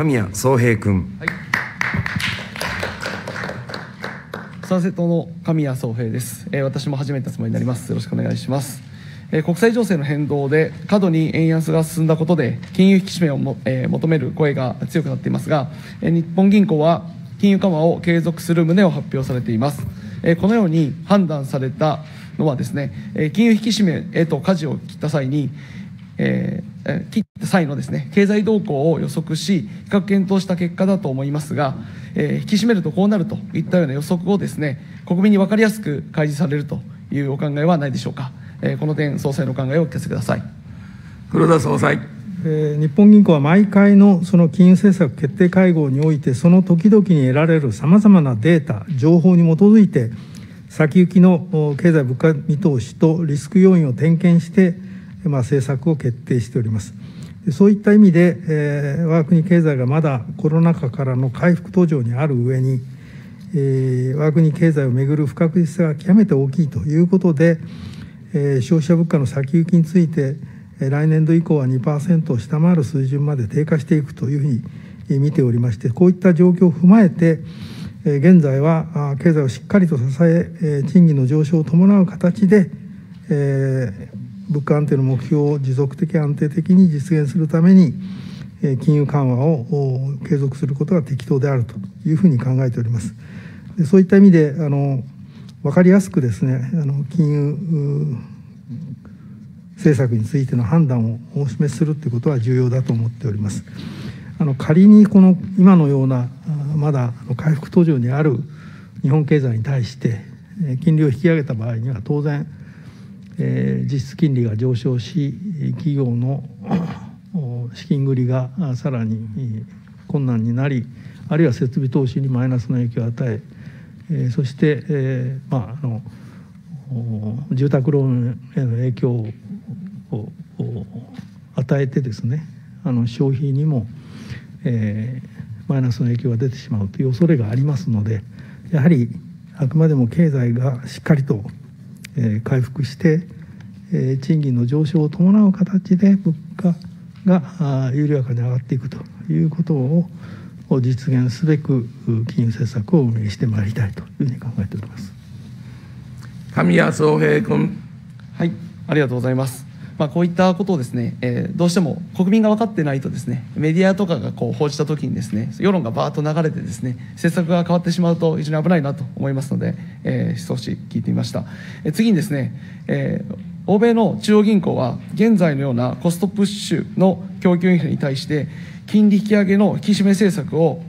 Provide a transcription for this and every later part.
神谷宗平君。はい。参政党の神谷宗平です、えー私も初めてつもりになります。よろしくお願いします。えー国際情勢の変動で過度に円安が進んだことで金融引き締めをも、えー求める声が強くなっていますが、えー日本銀行は金融緩和を継続する旨を発表されています。えーこのように判断されたのはですね、えー金融引き締めへと舵を切った際に、えーえー切った際のですね。経済動向を予測し比較検討した結果だと思いますが、えー引き締めるとこうなるといったような予測をですね国民に分かりやすく開示されるというお考えはないでしょうか、えーこの点総裁のお考えをお聞かせください。黒田総裁。えー日本銀行は毎回のその金融政策決定会合において、その時々に得られるさまざまなデータ、情報に基づいて、先行きのお経済物価見通しとリスク要因を点検して、まあ、政策を決定しております。そういった意味で、えー我が国経済がまだコロナ禍からの回復途上にある上に、えー我が国経済をめぐる不確実性が極めて大きいということで、えー消費者物価の先行きについて、来年度以降は2%を下回る水準まで低下していくというふうに見ておりまして、こういった状況を踏まえて、現在は経済をしっかりと支え賃金の上昇を伴う形で、えー物価安定の目標を持続的安定的に実現するために、え金融緩和を継続することが適当であるというふうに考えております。でそういった意味であの分かりやすくですねあの金融政策についての判断をお示しするということは重要だと思っております。あの仮にこの今のようなまだあの回復途上にある日本経済に対してえ金利を引き上げた場合には当然、えー実質金利が上昇し企業の 資金繰りがさらに困難になりあるいは設備投資にマイナスの影響を与ええーそして、えーまあ、あの住宅ローンへの影響ををを与えてですねあの消費にも、えーマイナスの影響が出てしまうという恐れがありますのでやはりあくまでも経済がしっかりと、えー回復して、えー賃金の上昇を伴う形で物価が緩やかに上がっていくということをを実現すべくう金融政策を運営してまいりたいというふうに考えております。神谷宗平君。はい、ありがとうございます。まあ、こういったことをですね、えーどうしても国民が分かってないとですね、メディアとかがこう報じたときにですね、世論がバーッと流れてですね、政策が変わってしまうと非常に危ないなと思いますので、えー少し聞いてみました。えー次にですね、えー欧米の中央銀行は現在のようなコストプッシュの供給インフレに対して金利引き上げの引き締め政策を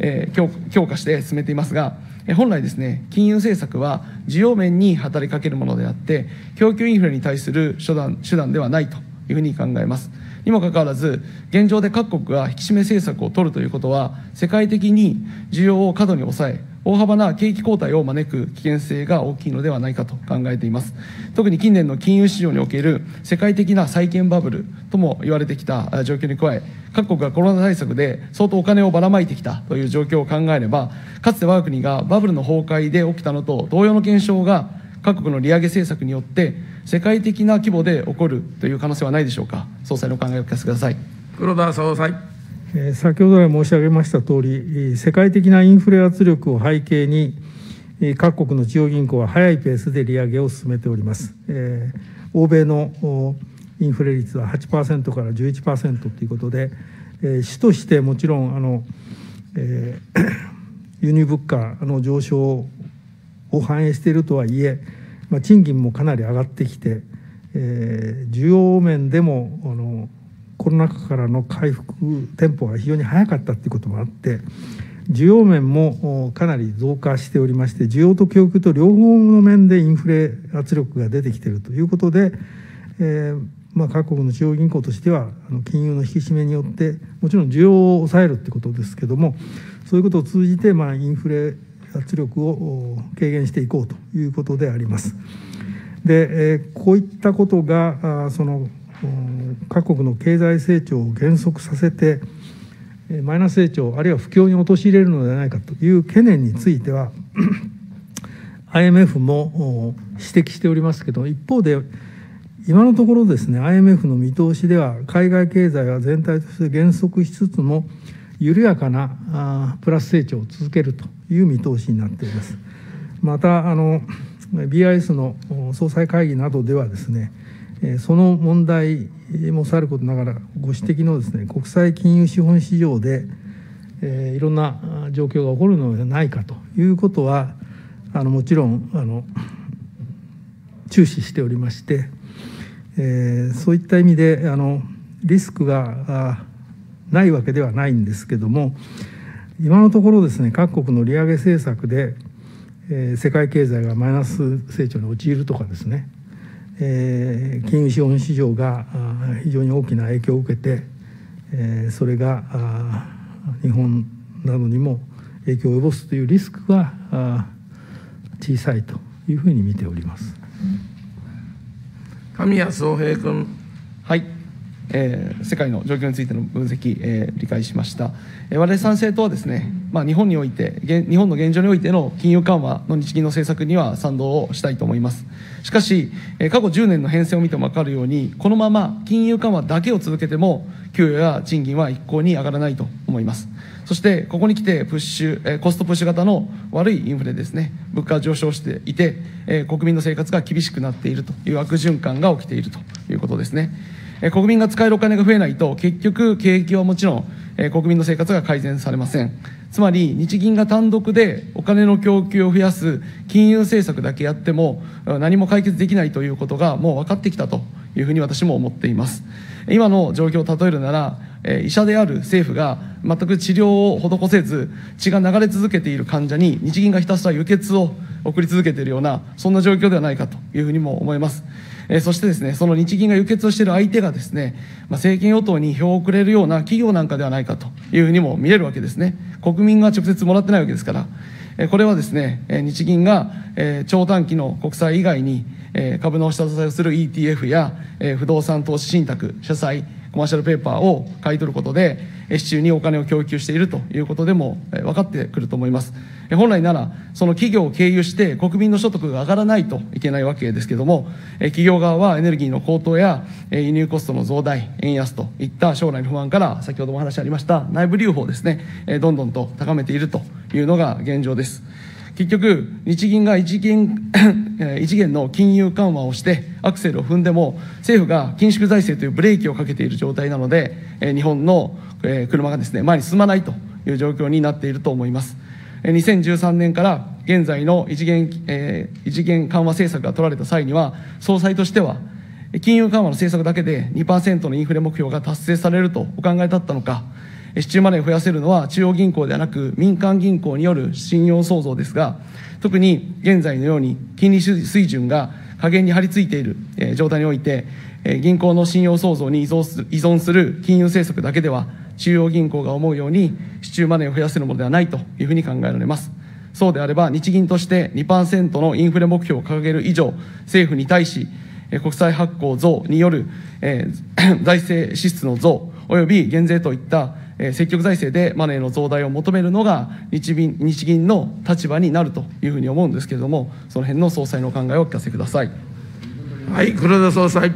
え強化して進めていますが、本来ですね、金融政策は需要面に働きかけるものであって、供給インフレに対する手段手段ではないというふうに考えます。にもかかわらず、現状で各国が引き締め政策を取るということは、世界的に需要を過度に抑え、大幅な景気後退を招く危険性が大きいのではないかと考えています。特に近年の金融市場における世界的な債券バブルとも言われてきた状況に加え、各国がコロナ対策で相当お金をばらまいてきたという状況を考えれば、かつて我が国がバブルの崩壊で起きたのと同様の現象が各国の利上げ政策によって世界的な規模で起こるという可能性はないでしょうか。総裁のお考えを聞かせてください。黒田総裁。先ほど来申し上げました通り、世界的なインフレ圧力を背景に、各国の中央銀行は早いペースで利上げを進めております。えー欧米のインフレ率は8%から11%ということで、えー主としてもちろんあの、えー 輸入物価の上昇を反映しているとはいえ、まあ、賃金もかなり上がってきて、えー需要面でもあのコロナ禍からの回復テンポが非常に早かったということもあって需要面もかなり増加しておりまして需要と供給と両方の面でインフレ圧力が出てきているということで、えーまあ、各国の中央銀行としてはあの金融の引き締めによってもちろん需要を抑えるということですけどもそういうことを通じて、まあ、インフレ圧力を軽減していこうということであります。で、えーこういったことがあその各国の経済成長を減速させてマイナス成長あるいは不況に陥れるのではないかという懸念については IMF も指摘しておりますけど一方で今のところですね IMF の見通しでは海外経済は全体として減速しつつも緩やかなプラス成長を続けるという見通しになっています。またあの BIS の総裁会議などではですねその問題もさることながらご指摘のですね国際金融資本市場でいろんな状況が起こるのではないかということはあのもちろんあの注視しておりまして、え、そういった意味であのリスクがないわけではないんですけども今のところですね各国の利上げ政策で、え、世界経済がマイナス成長に陥るとかですね、えー、金融資本市場が非常に大きな影響を受けて、えー、それが日本などにも影響を及ぼすというリスクは小さいというふうに見ております。神谷宗平君。はい。えー、世界の状況についての分析、えー、理解しました、えー、我々賛成党はですね、まあ、日本において日本の現状においての金融緩和の日銀の政策には賛同をしたいと思います。しかし、えー、過去10年の変遷を見ても分かるようにこのまま金融緩和だけを続けても給与や賃金は一向に上がらないと思います。そしてここに来てプッシュ、えー、コストプッシュ型の悪いインフレですね物価上昇していて、えー、国民の生活が厳しくなっているという悪循環が起きているということですね。国民が使えるお金が増えないと結局景気はもちろん国民の生活が改善されません。つまり日銀が単独でお金の供給を増やす金融政策だけやっても何も解決できないということがもう分かってきたというふうに私も思っています。今の状況を例えるなら医者である政府が全く治療を施せず血が流れ続けている患者に日銀がひたすら輸血を送り続けているようなそんな状況ではないかというふうにも思います。えそしてですね、その日銀が輸血をしている相手がですね、まあ、政権与党に票をくれるような企業なんかではないかというふうにも見れるわけですね。国民が直接もらってないわけですから。えこれはですね、日銀が、え長短期の国債以外に、え株の下支えをする ETF や、え不動産投資信託、社債、コマーシャルペーパーを買い取ることで、市中にお金を供給しているということでも分かってくると思います。本来なら、その企業を経由して国民の所得が上がらないといけないわけですけれども、企業側はエネルギーの高騰や輸入コストの増大、円安といった将来の不安から、先ほどお話ありました内部留保をですね、どんどんと高めているというのが現状です。結局、日銀が一元 一元の金融緩和をしてアクセルを踏んでも、政府が緊縮財政というブレーキをかけている状態なので、日本の車がですね前に進まないという状況になっていると思います。2013年から現在の異次元,、え、異次元緩和政策が取られた際には、総裁としては、金融緩和の政策だけで2%のインフレ目標が達成されるとお考えだったのか、市中マネーを増やせるのは中央銀行ではなく民間銀行による信用創造ですが、特に現在のように金利水準が下限に張り付いている状態において、銀行の信用創造に依存する金融政策だけでは、中央銀行が思うように市中マネーを増やせるものではないというふうに考えられます。そうであれば、日銀として2%のインフレ目標を掲げる以上、政府に対し、国債発行増による、えー、財政支出の増、および減税といった積極財政でマネーの増大を求めるのが日銀日銀の立場になるというふうに思うんですけれども、その辺の総裁のお考えをお聞かせください。はい、黒田総裁。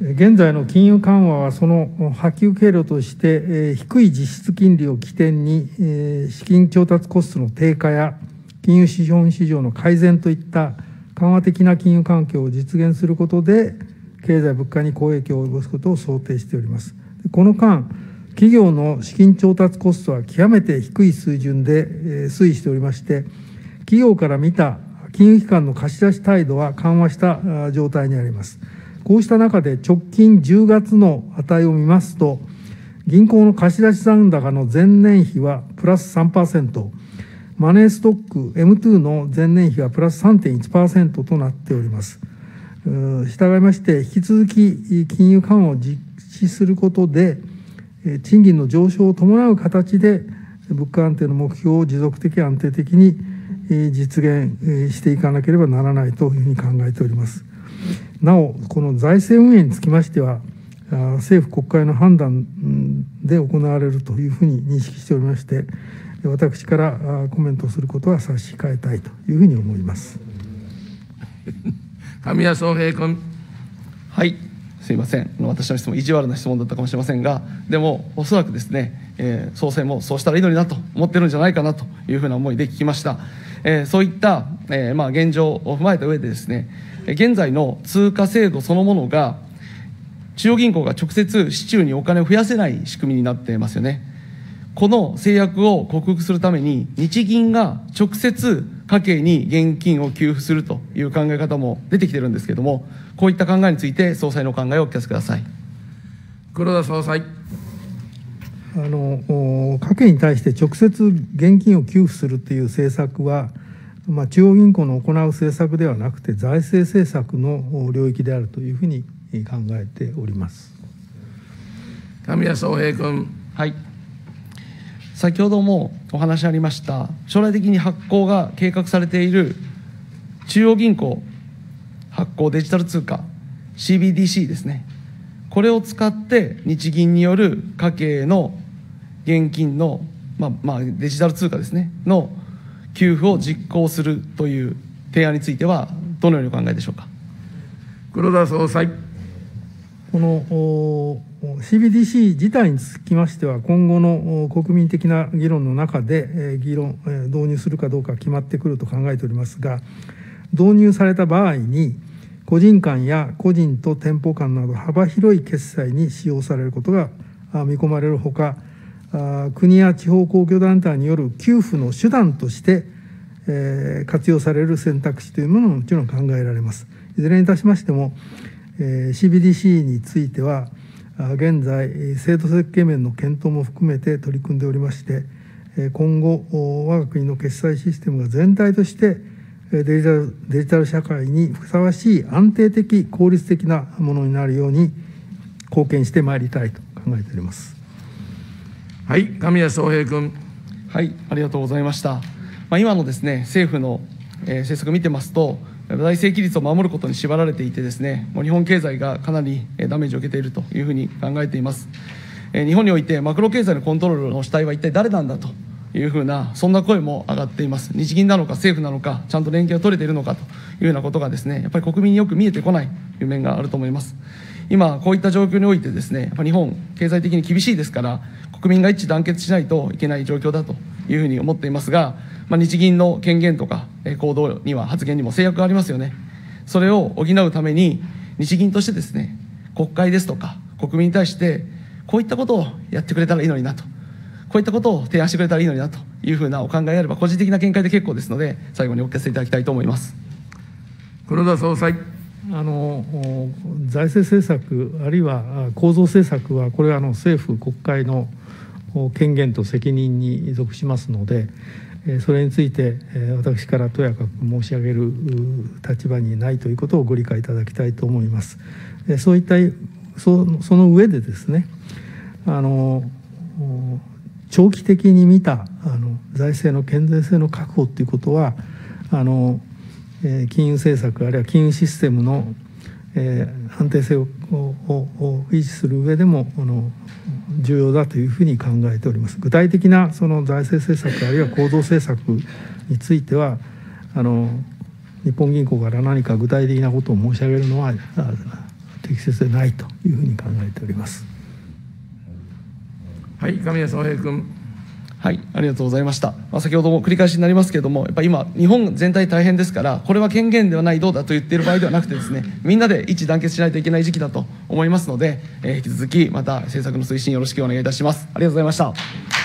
現在の金融緩和はその波及経路として、低い実質金利を起点に、資金調達コストの低下や金融資本市場の改善といった緩和的な金融環境を実現することで経済物価に好影響を及ぼすことを想定しておりますこの間企業の資金調達コストは極めて低い水準で推移しておりまして企業から見た金融機関の貸し出し態度は緩和した状態にありますこうした中で直近10月の値を見ますと、銀行の貸し出し残高の前年比はプラス3%、マネーストック M2 の前年比はプラス3.1%となっております。従いまして、引き続き金融緩和を実施することで、賃金の上昇を伴う形で物価安定の目標を持続的安定的に実現していかなければならないというふうに考えております。なお、この財政運営につきましては、政府、国会の判断で行われるというふうに認識しておりまして、私からコメントすることは差し控えたいというふうに思います。神谷宗平君。はい、すいません、私の質問、意地悪な質問だったかもしれませんが、でも、おそらくですね、えー総裁もそうしたらいいのになと思ってるんじゃないかなというふうな思いで聞きました。えーそういった、えーまあ、現状を踏まえた上でですね、現在の通貨制度そのものが、中央銀行が直接市中にお金を増やせない仕組みになってますよね。この制約を克服するために、日銀が直接家計に現金を給付するという考え方も出てきてるんですけれども、こういった考えについて、総裁のお考えをお聞かせください。黒田総裁。あのお家計に対して直接現金を給付するという政策は、まあ、中央銀行の行う政策ではなくて財政政策の領域であるというふうに考えております。神谷宗平君。はい。先ほどもお話ありました、将来的に発行が計画されている中央銀行発行デジタル通貨 CBDC ですね。これを使って日銀による家計の現金の、まあ、まあ、デジタル通貨ですね、の給付を実行するという提案については、どのようにお考えでしょうか？黒田総裁。この CBDC 自体につきましては、今後の国民的な議論の中で、議論、導入するかどうか決まってくると考えておりますが、導入された場合に、個人間や個人と店舗間など幅広い決済に使用されることが見込まれるほか、国や地方公共団体による給付の手段として、活用される選択肢というものももちろん考えられます。いずれにいたしましても、CBDC については、あ現在、えー制度設計面の検討も含めて取り組んでおりまして、えー今後、お我が国の決済システムが全体として、えーデジタルデジタル社会にふさわしい安定的、効率的なものになるように貢献してまいりたいと考えております。はい。神谷宗平君。はい、ありがとうございました。まあ、今のですね、政府の、えー政策を見てますと、財政規律を守ることに縛られていてですね、もう日本経済がかなりえダメージを受けているというふうに考えています。え日本においてマクロ経済のコントロールの主体は一体誰なんだというふうな、そんな声も上がっています。日銀なのか政府なのか、ちゃんと連携を取れているのかというようなことがですね、やっぱり国民によく見えてこないという面があると思います。今、こういった状況においてですね、やっぱ日本、経済的に厳しいですから、国民が一致団結しないといけない状況だというふうに思っていますが、まあ、日銀の権限とかえー行動には、発言にも制約がありますよね。それを補うために、日銀としてですね、国会ですとか、国民に対して、こういったことをやってくれたらいいのになと、こういったことを提案してくれたらいいのになというふうなお考えであれば、個人的な見解で結構ですので、最後にお聞かせいただきたいと思います。黒田総裁。あのお財政政策、あるいはあ構造政策は、これはあの政府、国会のお権限と責任に属しますので、えーそれについて、え私からとやかく申し上げる立場にないということをご理解いただきたいと思います。えそういったそその上でですねあの長期的に見たあの財政の健全性の確保ということはあのえ金融政策あるいは金融システムの、え安定性ををを維持する上でもあの重要だというふうに考えております具体的なその財政政策あるいは構造政策についてはあの日本銀行から何か具体的なことを申し上げるのは適切でないというふうに考えております。はい。神谷宗平君。はい、ありがとうございました。まあ、先ほども繰り返しになりますけれども、やっぱり今、日本全体大変ですから、これは権限ではない、どうだと言っている場合ではなくてですね、みんなで一致団結しないといけない時期だと思いますので、えー引き続きまた政策の推進よろしくお願いいたします。ありがとうございました。